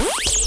Bye.